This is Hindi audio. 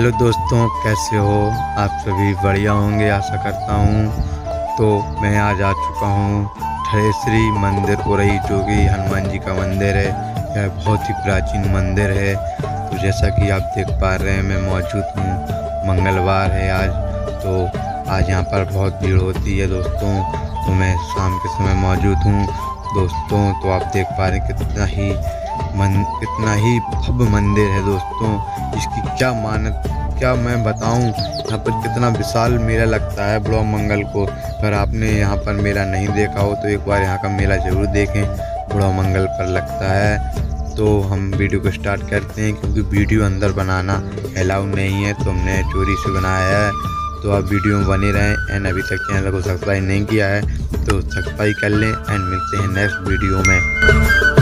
हेलो दोस्तों, कैसे हो? आप सभी बढ़िया होंगे, आशा करता हूँ। तो मैं आज आ चुका हूँ ठरेश्वरी मंदिर उरई जो कि हनुमान जी का मंदिर है। यह बहुत ही प्राचीन मंदिर है। तो जैसा कि आप देख पा रहे हैं, मैं मौजूद हूँ मंगलवार है आज। तो आज यहाँ पर बहुत भीड़ होती है दोस्तों। तो मैं शाम के समय मौजूद हूँ। दोस्तों तो आप देख पा रहे हैं कितना ही मन कितना ही भव्य मंदिर है दोस्तों। इसकी क्या मानत, क्या मैं बताऊँ? यहाँ पर कितना विशाल मेला लगता है बड़ो मंगल को। अगर आपने यहाँ पर मेला नहीं देखा हो तो एक बार यहाँ का मेला ज़रूर देखें। बड़ो मंगल पर लगता है। तो हम वीडियो को स्टार्ट करते हैं, क्योंकि वीडियो अंदर बनाना अलाउ नहीं है तो हमने चोरी से बनाया है। तो आप वीडियो में बने रहें, एंड अभी तक चैनल को सब्सक्राइब नहीं किया है तो सब्सक्राइब कर लें, एंड मिलते हैं नेक्स्ट वीडियो में।